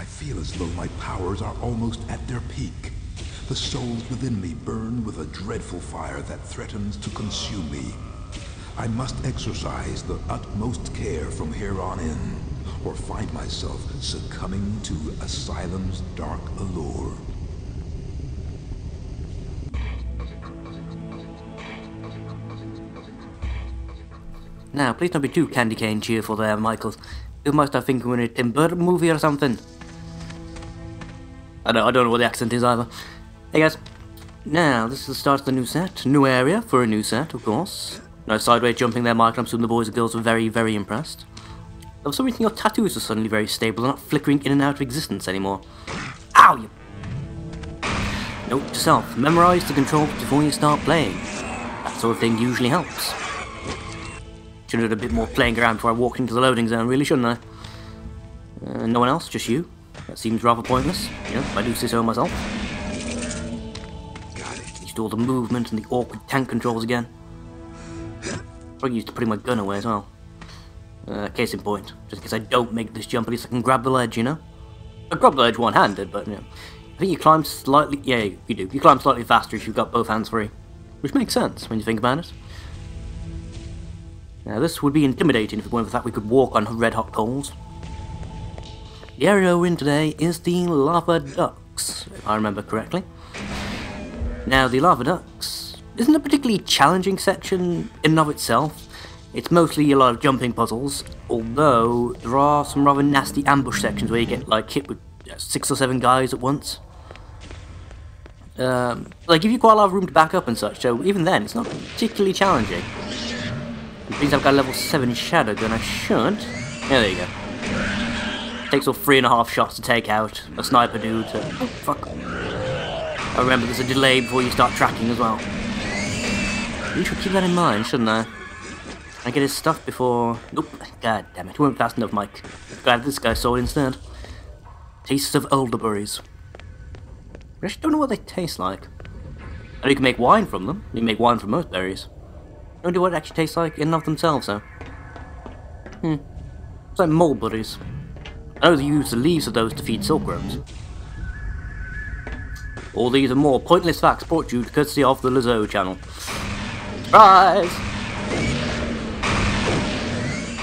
I feel as though my powers are almost at their peak. The souls within me burn with a dreadful fire that threatens to consume me. I must exercise the utmost care from here on in, or find myself succumbing to Asylum's dark allure. Now, please don't be too candy cane cheerful there, Michael. You must have thinking we're in a Tim Burton movie or something. I don't, know what the accent is either. Hey guys, now this is the start of the new set. New area for a new set, of course. No sideways jumping there, Michael. I'm assuming the boys and girls were very, very impressed. For some reason, your tattoos are suddenly very stable. They're not flickering in and out of existence anymore. Ow, you... Note to self, memorize the controls before you start playing. That sort of thing usually helps. Should have done a bit more playing around before I walked into the loading zone, really, shouldn't I? Uh, no one else, just you. That seems rather pointless. You know, I do say so myself. Used all the movement and the awkward tank controls again. Probably used to putting my gun away as well. Uh, case in point, just in case I don't make this jump, at least I can grab the ledge, you know? I grab the ledge one-handed, but, you know. I think you climb slightly... Yeah, you do. You climb slightly faster if you've got both hands free. Which makes sense when you think about it. Now, this would be intimidating if it weren't for the fact we could walk on red-hot coals. The area we're in today is the Lava Ducts, if I remember correctly. Now, the Lava Ducts isn't a particularly challenging section in and of itself. It's mostly a lot of jumping puzzles, although there are some rather nasty ambush sections where you get like hit with uh, six or seven guys at once. Um, they give you quite a lot of room to back up and such, so even then, it's not particularly challenging. It means I've got a level 7 shadow gun, I should. Yeah, there you go. Takes all three and a half shots to take out a sniper dude. To, oh, fuck. I remember there's a delay before you start tracking as well. You should keep that in mind, shouldn't I? I get his stuff before... Nope. God damn it. weren't fast enough, Mike. Glad this guy saw it instead. Tastes of elderberries. I just don't know what they taste like. Know you can make wine from them. You can make wine from most berries. I wonder what it actually tastes like in and of themselves, though. Hmm. It's like mulberries. Oh, know they use the leaves of those to feed silkworms. All these and more pointless facts brought to you courtesy of the Lazo channel. Surprise!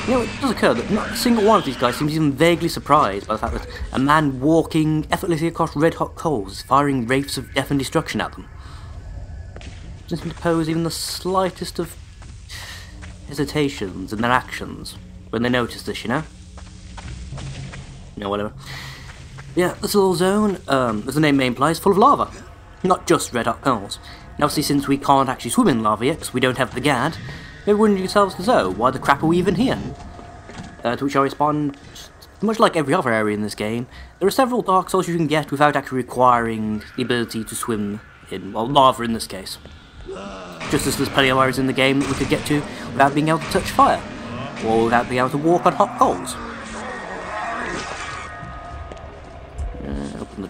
You know, it does occur that not a single one of these guys seems even vaguely surprised by the fact that a man walking effortlessly across red-hot coals is firing wraiths of death and destruction at them. Doesn't seem to pose even the slightest of hesitations in their actions when they notice this, you know? Know, whatever. Yeah, this little zone, um, as the name is full of lava. Not just red hot coals. And obviously, since we can't actually swim in lava yet, because we don't have the GAD, maybe wondering yourselves, so, why the crap are we even here? Uh, to which I respond, much like every other area in this game, there are several Dark Souls you can get without actually requiring the ability to swim in, well, lava in this case. Just as there's plenty of areas in the game that we could get to without being able to touch fire, or without being able to walk on hot coals.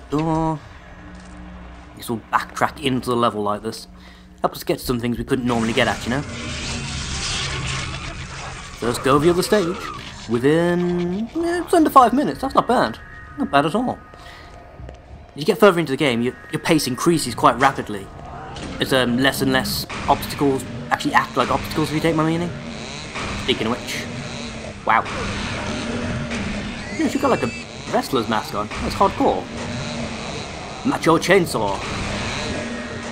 Door. This will backtrack into the level like this. Help us get to some things we couldn't normally get at, you know? First go over the other stage. Within... Eh, it's under five minutes, that's not bad. Not bad at all. As you get further into the game, your, your pace increases quite rapidly. As um, less and less obstacles actually act like obstacles, if you take my meaning. Speaking of which... Wow. Yeah, she got like a wrestler's mask on. That's hardcore. Macho chainsaw.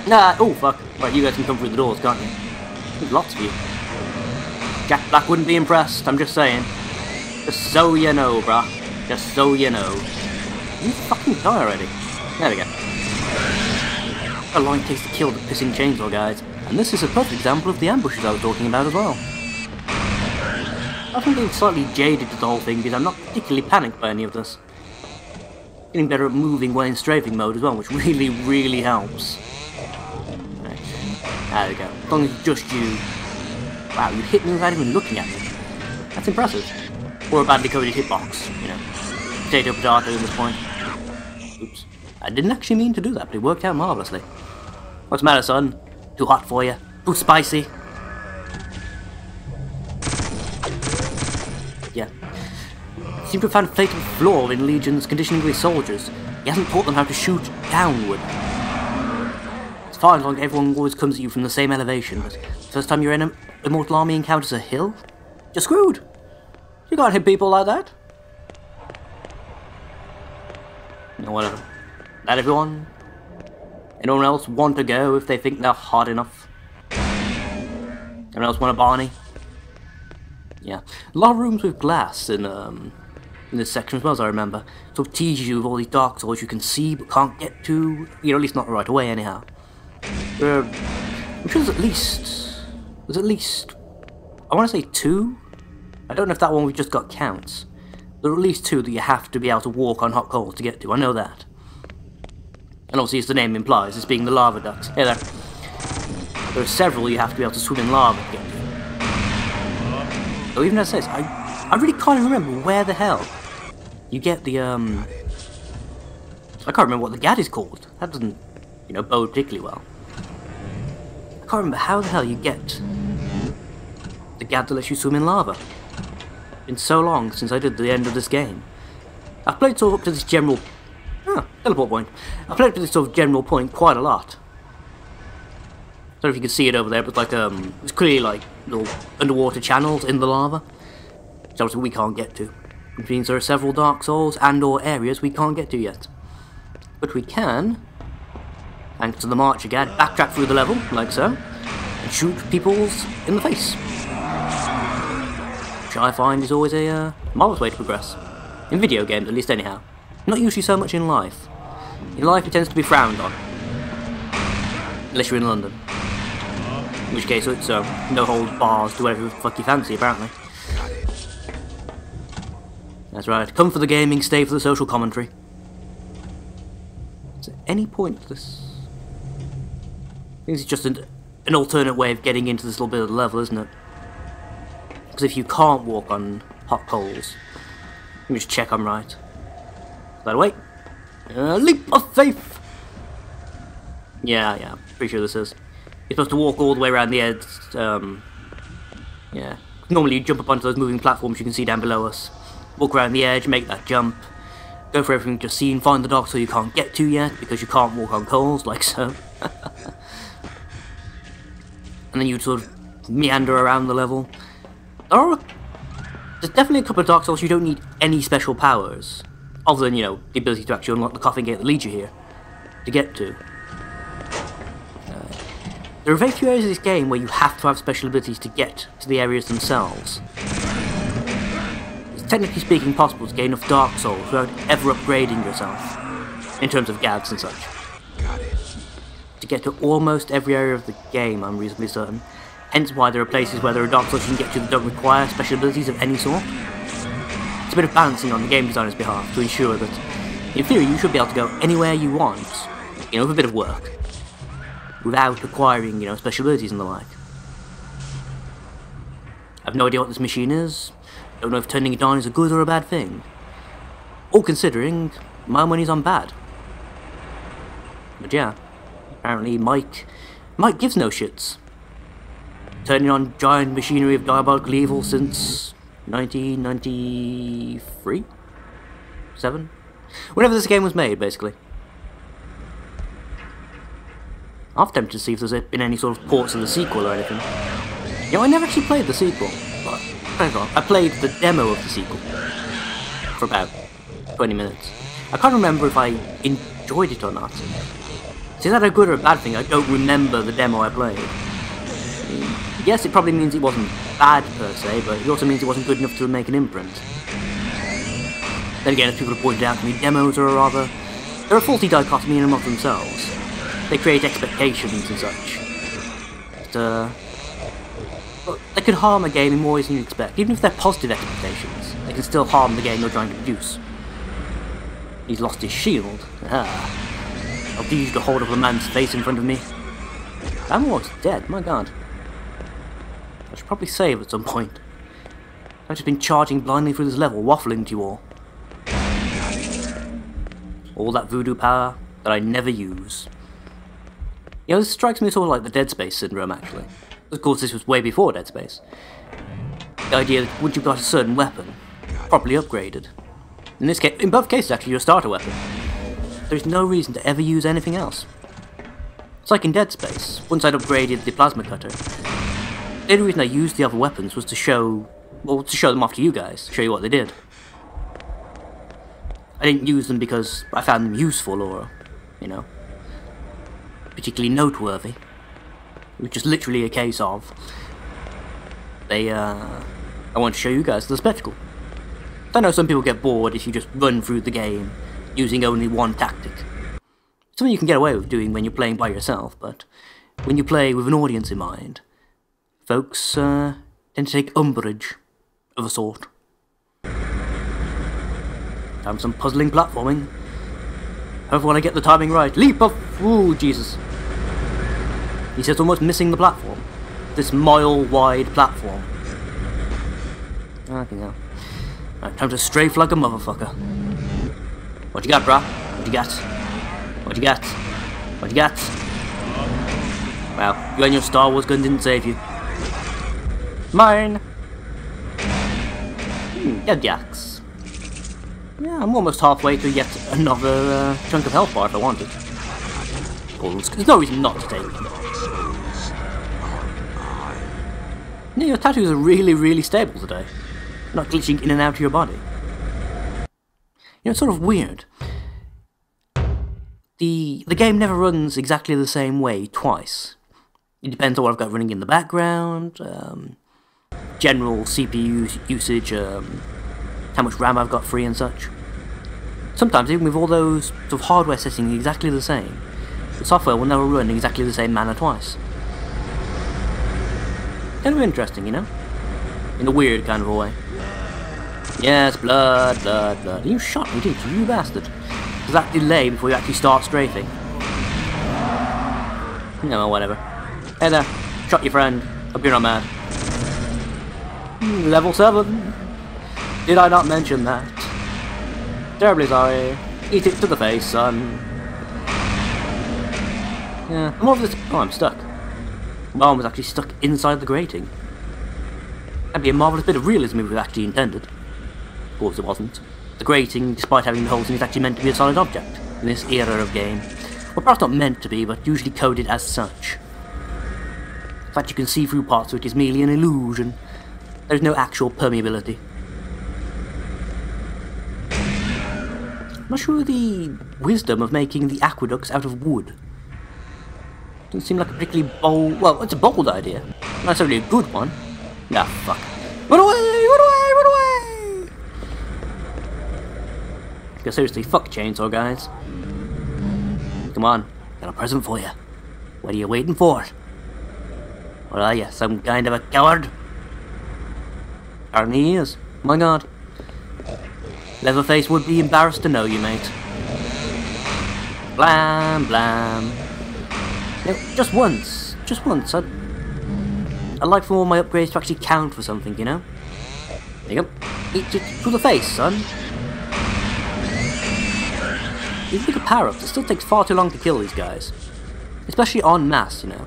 Nah, oh fuck. Right, you guys can come through the doors, can't you? There's lots of you. Jack Black wouldn't be impressed, I'm just saying. Just so you know, bruh. Just so you know. You fucking die already. There we go. A line takes to kill the pissing chainsaw guys, and this is a perfect example of the ambushes I was talking about as well. I've been slightly jaded to the whole thing because I'm not particularly panicked by any of this. Getting better at moving when in strafing mode as well, which really, really helps. Right. There we go. As long as it's just you. Wow, you hit me without even looking at me. That's impressive. Or a badly coded hitbox, you know. Potato potato at this point. Oops. I didn't actually mean to do that, but it worked out marvellously. What's the matter, son? Too hot for you? Too spicy? Seems to have found a fatal flaw in Legion's conditioning of his soldiers. He hasn't taught them how to shoot downward. It's fine as long everyone always comes at you from the same elevation, but first time your en- Immortal Army encounters a hill, you're screwed. You can't hit people like that. No, whatever. That everyone? Anyone else want to go if they think they're hard enough? Anyone else want a Barney? Yeah. A lot of rooms with glass in um in this section as well as I remember. Sort of teases you with all these dark souls you can see but can't get to. You know, at least not right away anyhow. I'm sure there's at least there's at least I wanna say two? I don't know if that one we just got counts. There are at least two that you have to be able to walk on hot coals to get to, I know that. And obviously, as the name implies, it's being the lava ducts. Hey there. There are several you have to be able to swim in lava to get to. So even as it says, I, I really can't remember where the hell you get the, um... I can't remember what the gad is called. That doesn't, you know, bode particularly well. I can't remember how the hell you get the gad that lets you swim in lava. Been so long since I did the end of this game. I've played sort of up to this general Ah, teleport point. I've played up to this sort of general point quite a lot. I don't know if you can see it over there, but like um, it's clearly like little underwater channels in the lava, which obviously we can't get to. Which means there are several Dark Souls and/or areas we can't get to yet, but we can, thanks to the March again, backtrack through the level like so, and shoot people's in the face, which I find is always a uh, marvelous way to progress in video games, at least anyhow. Not usually so much in life. In life, it tends to be frowned on. Unless you're in London. In which case, it's uh, no hold bars, do whatever the fuck you fancy, apparently. That's right. Come for the gaming, stay for the social commentary. Is there any point to this? I think it's just an, an alternate way of getting into this little bit of the level, isn't it? Because if you can't walk on hot coals, let me just check I'm right. By the way, uh, leap of faith. Yeah, yeah, pretty sure this is. You're supposed to walk all the way around the edge. Um, yeah, normally you jump up onto those moving platforms you can see down below us. Walk around the edge, make that jump. Go for everything just seen, find the so you can't get to yet because you can't walk on coals like so. and then you sort of meander around the level. There are, there's definitely a couple of Dark Souls you don't need any special powers other than, you know, the ability to actually unlock the coffin gate that leads you here to get to. Uh, there are very few areas of this game where you have to have special abilities to get to the areas themselves. Technically speaking possible to gain enough Dark Souls without ever upgrading yourself, in terms of gads and such. Got it. To get to almost every area of the game, I'm reasonably certain. Hence why there are places where there are Dark Souls you can get to that don't require special abilities of any sort It's a bit of balancing on the game designer's behalf to ensure that, in theory, you should be able to go anywhere you want, you know, with a bit of work, without acquiring, you know, special abilities and the like. I have no idea what this machine is. Don't know if turning it on is a good or a bad thing. All considering, my money's on bad. But yeah, apparently Mike, Mike gives no shits. Turning on giant machinery of diabolical evil since 1993? 7? Whenever this game was made, basically. I'm tempted to see if there's been any sort of ports of the sequel or anything. Know, I never actually played the sequel. But, I played the demo of the sequel. For about 20 minutes. I can't remember if I enjoyed it or not. Is that a good or a bad thing? I don't remember the demo I played. Yes, it probably means it wasn't bad per se, but it also means it wasn't good enough to make an imprint. Then again, as people have pointed out to me, demos are a rather... They're a faulty dichotomy in and of themselves. They create expectations and such. But, uh... They can harm a game in more ways than you expect. Even if they're positive expectations, they can still harm the game you're trying to produce. He's lost his shield. Ah. I'll use the hold of a man's face in front of me. I'm dead, my god. I should probably save at some point. I've just been charging blindly through this level, waffling to you all. All that voodoo power that I never use. You know, this strikes me sort of like the Dead Space syndrome, actually. Of course, this was way before Dead Space. The idea that once you've got a certain weapon, properly upgraded. In this case, in both cases, actually, your starter weapon. There's no reason to ever use anything else. It's like in Dead Space. Once I'd upgraded the plasma cutter, the only reason I used the other weapons was to show, well, to show them off to you guys, show you what they did. I didn't use them because I found them useful or, you know, particularly noteworthy. Was just literally a case of they, uh, I want to show you guys the spectacle. I know some people get bored if you just run through the game using only one tactic. Something you can get away with doing when you're playing by yourself, but when you play with an audience in mind, folks uh, tend to take umbrage of a sort. Time some puzzling platforming. Hopefully I get the timing right. Leap of... Ooh, Jesus. He says almost missing the platform. This mile-wide platform. Okay, now. Right, time to strafe like a motherfucker. What you got, brah? What you got? What you got? What you got? Well, you and your Star Wars gun didn't save you. Mine! Hmm, yeah, Jax. Yeah, I'm almost halfway to yet another uh, chunk of health bar if I wanted. There's no reason not to take them. Yeah, your tattoos are really, really stable today. Not glitching in and out of your body. You know, it's sort of weird. The, the game never runs exactly the same way twice. It depends on what I've got running in the background, um, general CPU usage, um, how much RAM I've got free and such. Sometimes, even with all those sort of hardware settings exactly the same, the software will never run in exactly the same manner twice. Kind of interesting, you know? In a weird kind of a way. Yes, blood, blood, blood. You shot me, didn't you, you bastard? Does that delay before you actually start strafing? No, whatever. Hey there, shot your friend. Hope you're not mad. Hmm, level 7. Did I not mention that? Terribly sorry. Eat it to the face, son. Yeah, I'm over this. Oh, I'm stuck. My arm was actually stuck inside the grating. That'd be a marvellous bit of realism if it was actually intended. Of course it wasn't. The grating, despite having the holes in it, is actually meant to be a solid object in this era of game. Well, perhaps not meant to be, but usually coded as such. The fact you can see through parts of it is merely an illusion. There's no actual permeability. I'm not sure the wisdom of making the aqueducts out of wood. Doesn't seem like a particularly bold... Well, it's a bold idea. Not necessarily a good one. Nah, fuck. Run away! Run away! Run away! Because seriously, fuck chainsaw, guys. Come on, got a present for you. What are you waiting for? What are you, some kind of a coward? Apparently he is. My god. Leatherface would be embarrassed to know you, mate. Blam, blam. Just once. Just once. I'd, I'd like for all my upgrades to actually count for something, you know? There you go. Eat it to the face, son. Even with the power-ups, it still takes far too long to kill these guys. Especially en masse, you know.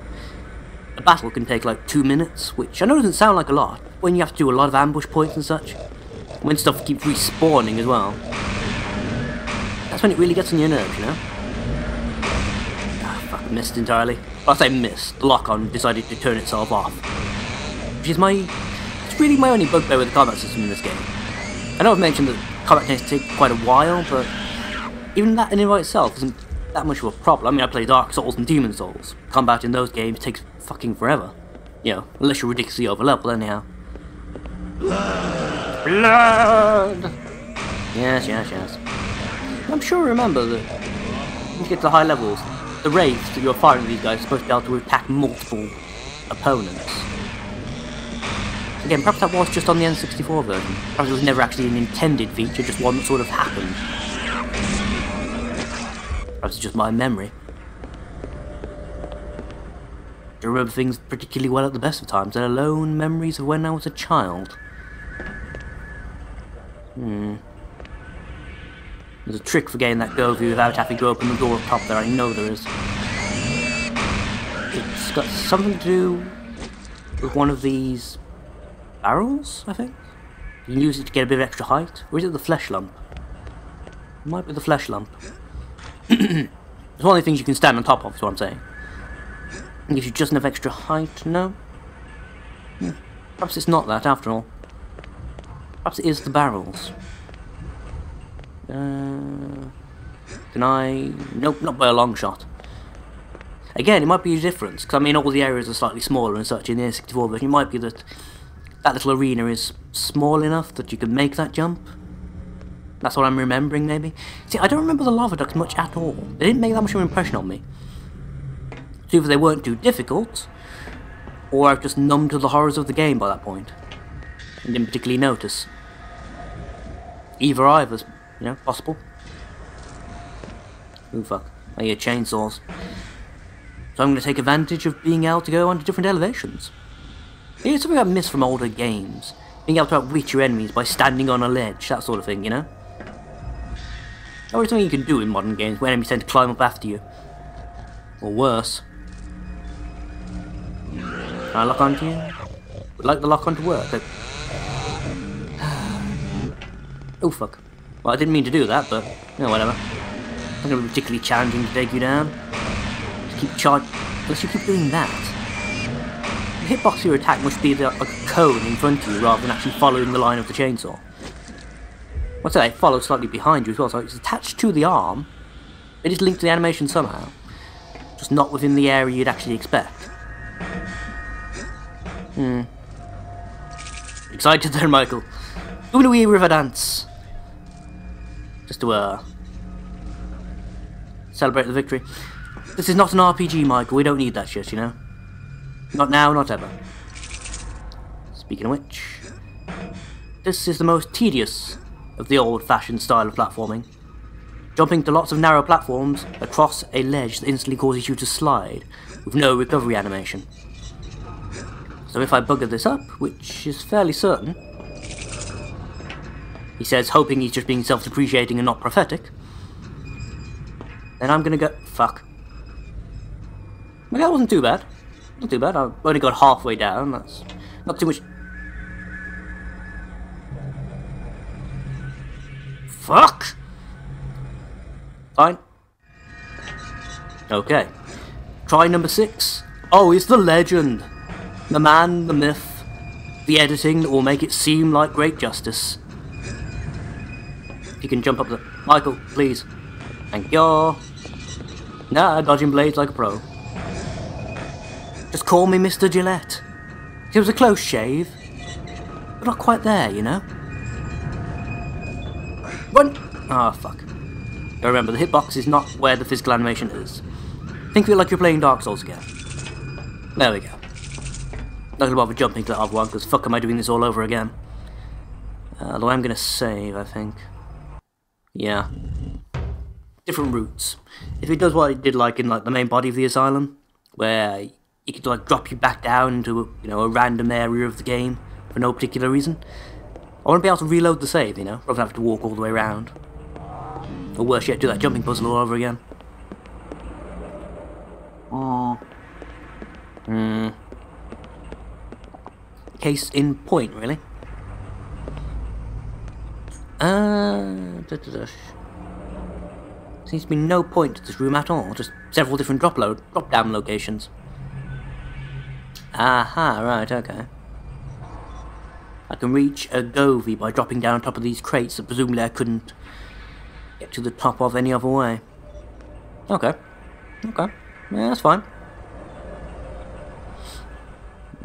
A battle can take like two minutes, which I know doesn't sound like a lot, when you have to do a lot of ambush points and such. When stuff keeps respawning as well. That's when it really gets on your nerves, you know? Missed entirely. I say missed. The lock-on decided to turn itself off. Which is my... It's really my only bugbear with the combat system in this game. I know I've mentioned that combat tends to take quite a while, but even that in and of itself isn't that much of a problem. I mean, I play Dark Souls and Demon Souls. Combat in those games takes fucking forever. You know, unless you're ridiculously over level anyhow. Blood! Yes, yes, yes. I'm sure I remember that when you get to high levels, the wraiths that you're firing these guys are supposed to be able to attack multiple opponents. Again, perhaps that was just on the N64 version. Perhaps it was never actually an intended feature, just one that sort of happened. Perhaps it's just my memory. I remember things particularly well at the best of times, let alone memories of when I was a child. Hmm. There's a trick for getting that Govi without having to open the door up top there, I know there is. It's got something to do with one of these barrels, I think? You can use it to get a bit of extra height. Or is it the flesh lump? It might be the flesh lump. it's one of the things you can stand on top of, is what I'm saying. It gives you just enough extra height, no? Perhaps it's not that, after all. Perhaps it is the barrels. Uh, can I... Nope, not by a long shot. Again, it might be a difference, because I mean all the areas are slightly smaller and such in the N64 version. It might be that that little arena is small enough that you can make that jump. That's what I'm remembering, maybe. See, I don't remember the lava ducts much at all. They didn't make that much of an impression on me. So either they weren't too difficult, or I've just numbed to the horrors of the game by that point, and didn't particularly notice. Either either's, you know, possible. Ooh, fuck. I hear chainsaws. So I'm going to take advantage of being able to go onto different elevations. It's something I miss from older games. Being able to outwit your enemies by standing on a ledge, that sort of thing, you know? Or something you can do in modern games where enemies tend to climb up after you. Or worse. Can I lock onto you? Would like the lock onto work. oh fuck. Well, I didn't mean to do that, but, you know, whatever. It's not going to be particularly challenging to take you down. Just keep charging. Unless you keep doing that. The hitbox of your attack must be like a cone in front of you rather than actually following the line of the chainsaw. What's that? It follows slightly behind you as well, so it's attached to the arm. It is linked to the animation somehow. Just not within the area you'd actually expect. Hmm. Excited there, Michael. Doing a wee river dance. Just to, uh... Celebrate the victory. This is not an RPG, Michael. We don't need that shit, you know? Not now, not ever. Speaking of which... This is the most tedious of the old-fashioned style of platforming. Jumping to lots of narrow platforms across a ledge that instantly causes you to slide, with no recovery animation. So if I bugger this up, which is fairly certain, he says, hoping he's just being self-depreciating and not prophetic, then I'm gonna go... fuck. Well, that wasn't too bad. Not too bad, I only got halfway down, that's not too much Fuck! Fine. Okay. Try number six. Oh, it's the legend. The man, the myth, the editing that will make it seem like great justice. You can jump up the... Michael, please. Thank you. Nah, dodging blades like a pro. Just call me Mr. Gillette. It was a close shave. But not quite there, you know? Run! Ah, oh, fuck. remember, the hitbox is not where the physical animation is. Think of it like you're playing Dark Souls again. There we go. Not gonna bother jumping to that other one, because fuck am I doing this all over again. Uh, although I'm gonna save, I think. Yeah. Different routes. If it does what it did like in like the main body of the asylum, where it could like drop you back down into you know a random area of the game for no particular reason, I want to be able to reload the save, you know, rather than have to walk all the way around. Or worse yet, do that jumping puzzle all over again. Oh. Hmm. Case in point, really. Uh. Seems to be no point to this room at all, just several different drop load, drop down locations. Aha, right, okay. I can reach a Govi by dropping down on top of these crates that presumably I couldn't get to the top of any other way. Okay. Okay. Yeah, that's fine.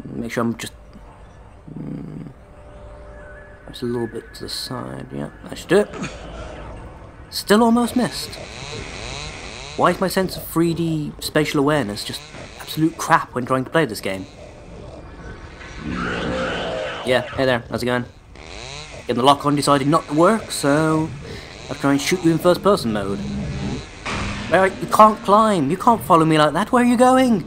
Make sure I'm just... Mm, just a little bit to the side. Yeah, that should do it. Still almost missed. Why is my sense of 3D spatial awareness just absolute crap when trying to play this game? Yeah, hey there, how's it going? Getting the lock-on decided not to work, so I'll try and shoot you in first-person mode. Where you can't climb, you can't follow me like that, where are you going?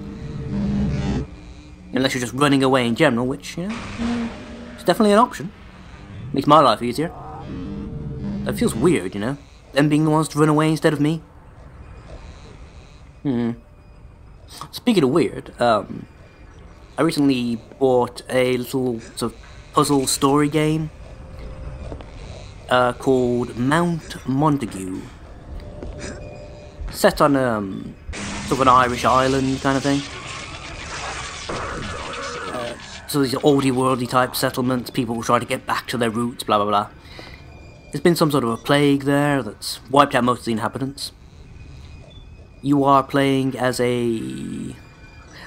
Unless you're just running away in general, which, you know, it's definitely an option. Makes my life easier. That feels weird, you know? Them being the ones to run away instead of me. Hmm. Speaking of weird, um, I recently bought a little sort of puzzle story game uh, called Mount Montague. Set on um, sort of an Irish island kind of thing. So these oldie worldy type settlements, people will try to get back to their roots, blah blah blah. There's been some sort of a plague there that's wiped out most of the inhabitants. You are playing as a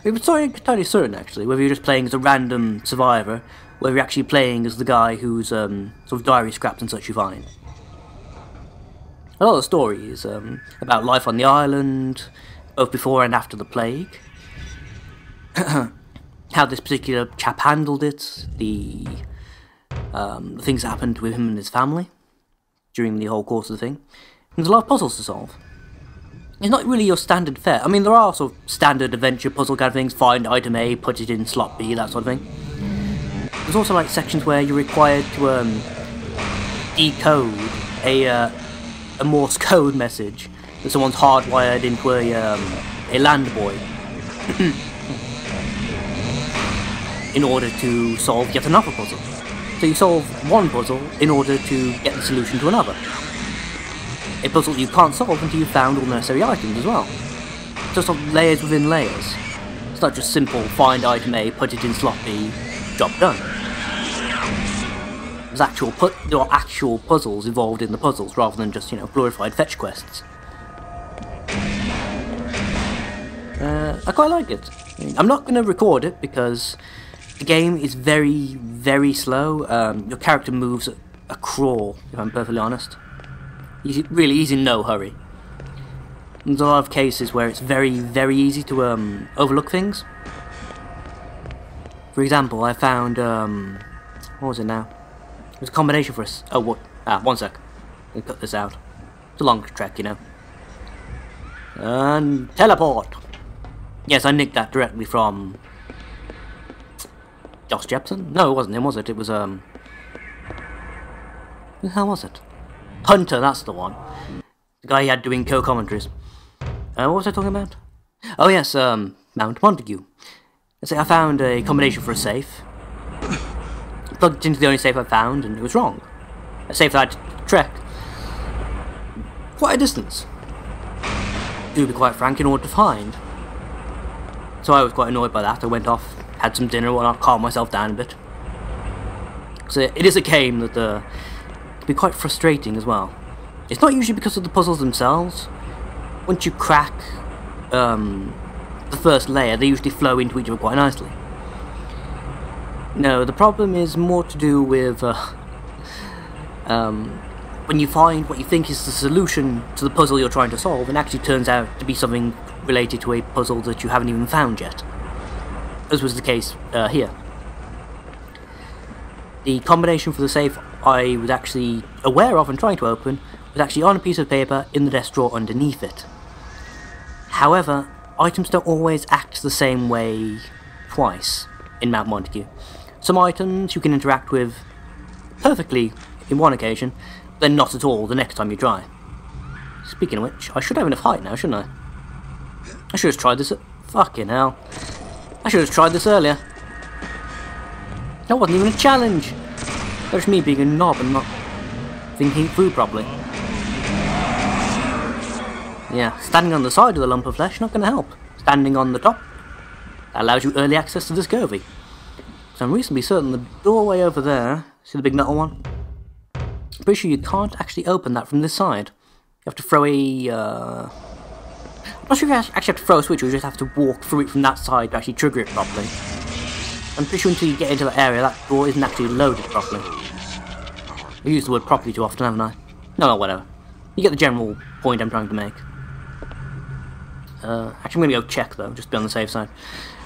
I'm sorry, entirely certain actually, whether you're just playing as a random survivor, whether you're actually playing as the guy whose um, sort of diary scraps and such you find. A lot of is um, about life on the island, both before and after the plague. How this particular chap handled it, the, um, things that happened with him and his family during the whole course of the thing. There's a lot of puzzles to solve. It's not really your standard fare. I mean, there are sort of standard adventure puzzle kind of things. Find item A, put it in slot B, that sort of thing. There's also like sections where you're required to um, decode a uh, a Morse code message that someone's hardwired into a um, a land boy in order to solve yet another puzzle. So you solve one puzzle in order to get the solution to another a puzzle you can't solve until you've found all necessary items as well. Just layers within layers. It's not just simple find item A, put it in slot B, job done. There's actual put there are actual puzzles involved in the puzzles rather than just, you know, glorified fetch quests. Uh, I quite like it. I'm not going to record it because the game is very, very slow. Um, your character moves a crawl, if I'm perfectly honest. He's really, he's in no hurry. There's a lot of cases where it's very, very easy to um, overlook things. For example, I found, um, what was it now? It was a combination for us. Oh, what? Ah, one sec. Let me cut this out. It's a long trek, you know. And teleport! Yes, I nicked that directly from... Josh Jepson? No, it wasn't him, was it? It was, um... Who the hell was it? Hunter, that's the one. The guy he had doing co-commentaries. Uh, what was I talking about? Oh yes, um, Mount Montague. So I found a combination for a safe. Plugged into the only safe I found, and it was wrong. A safe that I had to trek quite a distance. To be quite frank, in order to find. So I was quite annoyed by that. I went off, had some dinner, or whatnot, calmed myself down a bit. So it is a game that uh, can be quite frustrating as well. It's not usually because of the puzzles themselves. Once you crack um, the first layer, they usually flow into each other quite nicely. No, the problem is more to do with uh, um, when you find what you think is the solution to the puzzle you're trying to solve, and actually turns out to be something related to a puzzle that you haven't even found yet. As was the case uh, here. The combination for the safe I was actually aware of and trying to open was actually on a piece of paper in the desk drawer underneath it. However, items don't always act the same way twice in Mount Montague. Some items you can interact with perfectly in one occasion, then not at all the next time you try. Speaking of which, I should have enough height now, shouldn't I? I should have tried this. at... Fucking hell. I should have tried this earlier. That wasn't even a challenge. That's me being a knob and not thinking through properly. Yeah, standing on the side of the lump of flesh not going to help. Standing on the top allows you early access to the scurvy. So I'm reasonably certain the doorway over there, see the big metal one? I'm pretty sure you can't actually open that from this side. You have to throw a... Uh... Not sure if you actually have to throw a switch or you just have to walk through it from that side to actually trigger it properly. I'm pretty sure until you get into that area, that door isn't actually loaded properly. I use the word properly too often, haven't I? No, no, whatever. You get the general point I'm trying to make. Uh, actually, I'm going to go check, though, just to be on the safe side.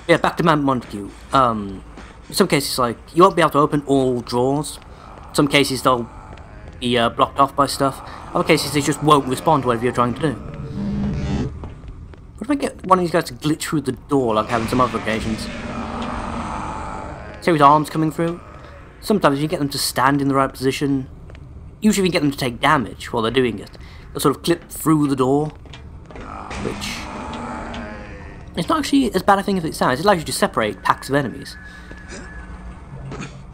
Yeah, back to Mount Montague. Um, in some cases, like, you won't be able to open all drawers. Some cases, they'll be uh, blocked off by stuff. Other cases, they just won't respond to whatever you're trying to do. What if I get one of these guys to glitch through the door like having some other occasions? See his arms coming through? Sometimes you get them to stand in the right position. Usually you get them to take damage while they're doing it. They'll sort of clip through the door. Which... It's not actually as bad a thing as it sounds. It allows you to separate packs of enemies.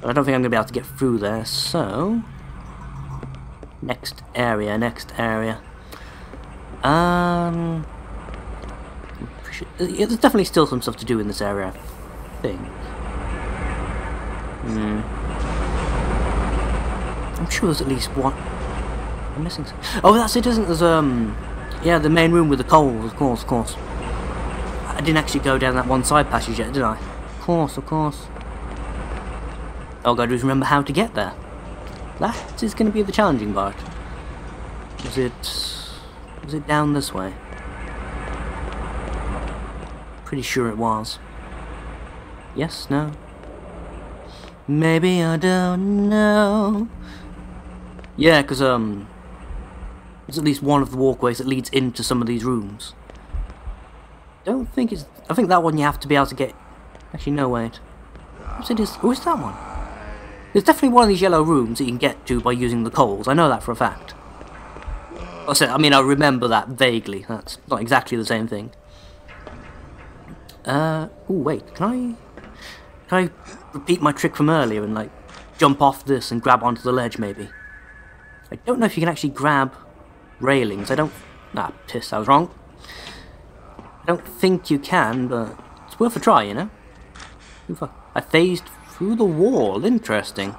But I don't think I'm going to be able to get through there, so... Next area, next area. Um, there's definitely still some stuff to do in this area, I think. Hmm. I'm sure there's at least one. I'm missing. Oh, that's it, isn't there's um, yeah, the main room with the coals, of course, of course. I didn't actually go down that one side passage yet, did I? Of course, of course. All I gotta do is remember how to get there. That is going to be the challenging part. Was it... Was it down this way? Pretty sure it was. Yes? No? Maybe I don't know. Yeah, because, um... There's at least one of the walkways that leads into some of these rooms. Don't think it's... I think that one you have to be able to get... Actually, no, wait. What's it is... Who is that one? There's definitely one of these yellow rooms that you can get to by using the coals. I know that for a fact. I said, I mean, I remember that vaguely. That's not exactly the same thing. Uh, oh wait, can I... Can I repeat my trick from earlier and, like, jump off this and grab onto the ledge, maybe? I don't know if you can actually grab railings. I don't... Ah, piss, I was wrong. I don't think you can, but it's worth a try, you know? I phased through the wall, interesting.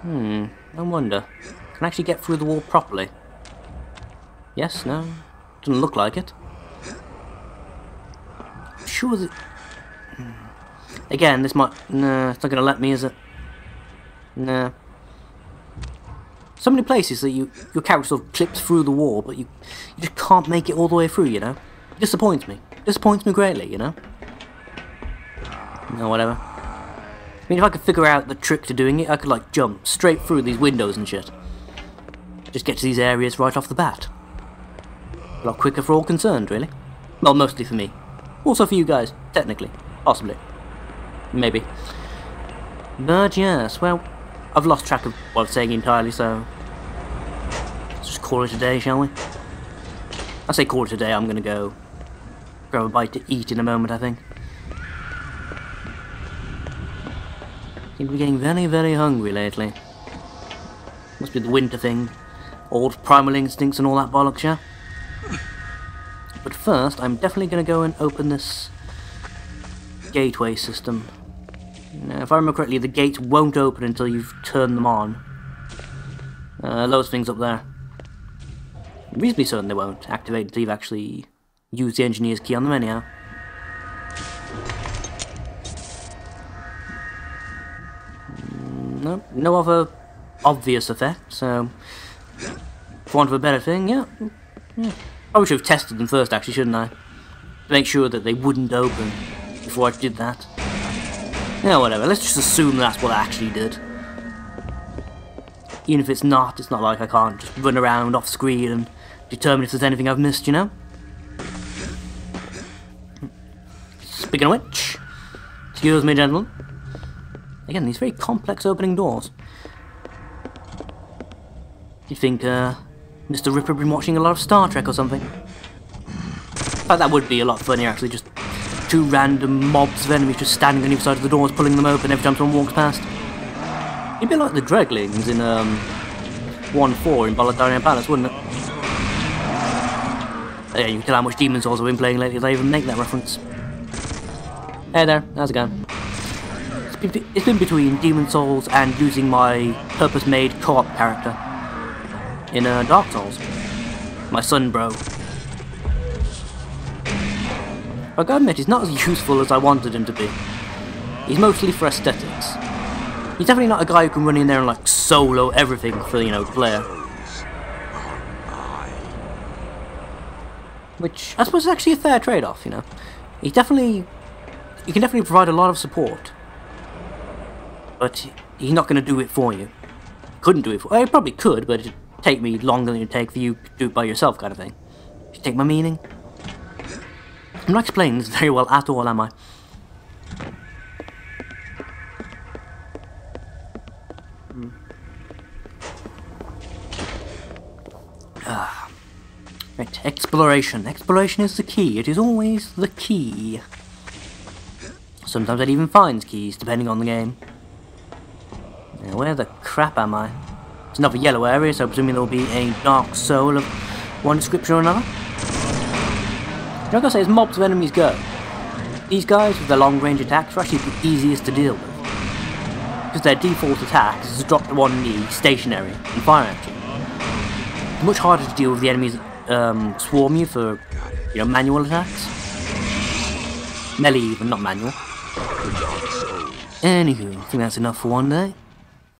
Hmm, I wonder. Can I actually get through the wall properly? Yes, no? Doesn't look like it. Sure that... Again, this might... Nah, it's not going to let me, is it? Nah. So many places that you your character sort of clips through the wall, but you, you just can't make it all the way through, you know? It disappoints me. It disappoints me greatly, you know? No, whatever. I mean, if I could figure out the trick to doing it, I could, like, jump straight through these windows and shit. Just get to these areas right off the bat. A lot quicker for all concerned, really. Well, mostly for me. Also for you guys, technically. Possibly. Maybe. But yes, well, I've lost track of what I was saying entirely, so... Let's just call it a day, shall we? I say call it a day, I'm gonna go grab a bite to eat in a moment, I think. Seem to be getting very, very hungry lately. Must be the winter thing. Old primal instincts and all that bollocks, yeah? First, I'm definitely going to go and open this gateway system. Now, if I remember correctly, the gates won't open until you've turned them on. Uh, those things up there. I'm reasonably certain they won't activate until you've actually used the engineer's key on them anyhow. no, no other obvious effect, so for want of a better thing, yeah. yeah. I should have tested them first, actually, shouldn't I? To make sure that they wouldn't open before I did that. Yeah, whatever, let's just assume that's what I actually did. Even if it's not, it's not like I can't just run around off screen and determine if there's anything I've missed, you know? Speaking of which, excuse me, gentlemen. Again, these very complex opening doors. You'd think uh, Mr. Ripper been watching a lot of Star Trek or something. In fact, that would be a lot funnier, actually, just two random mobs of enemies just standing on either side of the doors, pulling them open every time someone walks past. It'd be like the Dreglings in um, 1-4 in Boletarian Palace, wouldn't it? Yeah, you can tell how much Demon Souls I've been playing lately, they even make that reference. Hey there, how's it going? it's been between Demon Souls and using my purpose-made co-op character in uh, Dark Souls. My son, bro. I gotta admit, he's not as useful as I wanted him to be. He's mostly for aesthetics. He's definitely not a guy who can run in there and like solo everything for, you know, the player. Which I suppose is actually a fair trade-off, you know. He definitely... You can definitely provide a lot of support but he's not going to do it for you. Couldn't do it for well, he probably could, but it'd take me longer than it'd take for you to do it by yourself kind of thing. You take my meaning? I'm not explaining this very well at all, am I? Hmm. Ah. Right, exploration. Exploration is the key. It is always the key. Sometimes it even finds keys, depending on the game. Where the crap am I? It's another yellow area, so i presuming there'll be a dark soul of one description or another. Like I say, as mobs of enemies go, these guys with their long range attacks are actually the easiest to deal with. Because their default attack is to drop to one knee, stationary, and fire at you. It's much harder to deal with the enemies um, swarm you for, you know, manual attacks. Melee even, not manual. Anywho, I think that's enough for one day.